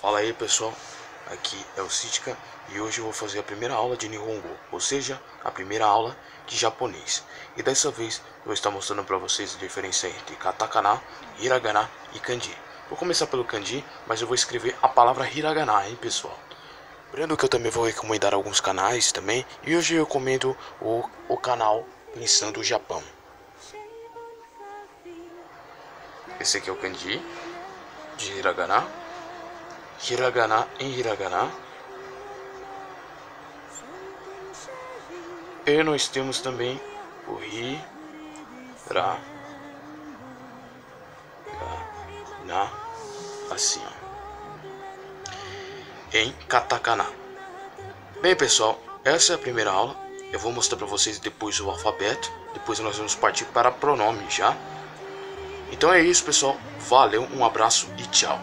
Fala aí pessoal, aqui é o Sitka e hoje eu vou fazer a primeira aula de Nihongo, ou seja, a primeira aula de japonês. E dessa vez eu vou estar mostrando para vocês a diferença entre katakana, hiragana e kanji. Vou começar pelo kanji, mas eu vou escrever a palavra hiragana, hein pessoal. Lembrando que eu também vou recomendar alguns canais também, e hoje eu recomendo o, o canal Pensando o Japão. Esse aqui é o kanji de hiragana hiragana em hiragana. E nós temos também o ri, ra, ga, na, assim. Em katakana. Bem, pessoal, essa é a primeira aula. Eu vou mostrar para vocês depois o alfabeto. Depois nós vamos partir para pronomes já. Então é isso, pessoal. Valeu, um abraço e tchau.